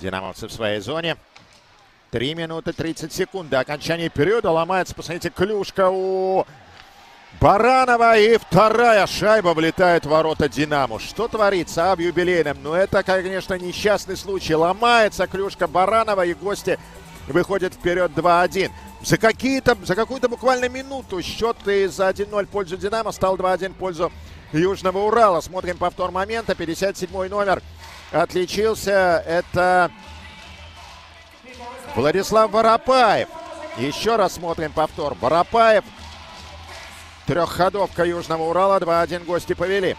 Динамовцы в своей зоне. 3 минуты 30 секунд до окончания периода. Ломается, посмотрите, клюшка у Баранова. И вторая шайба влетает в ворота Динамо. Что творится а, в юбилейном? Ну, это, конечно, несчастный случай. Ломается клюшка Баранова, и гости выходят вперед 2-1. За, какие-то, за какую-то буквально минуту счет из 1-0 в пользу Динамо стал 2-1 в пользу Южного Урала. Смотрим повтор момента. 57 номер отличился. Это Владислав Воропаев. Еще раз смотрим повтор. Воропаев. Трехходовка Южного Урала. 2-1 гости повели.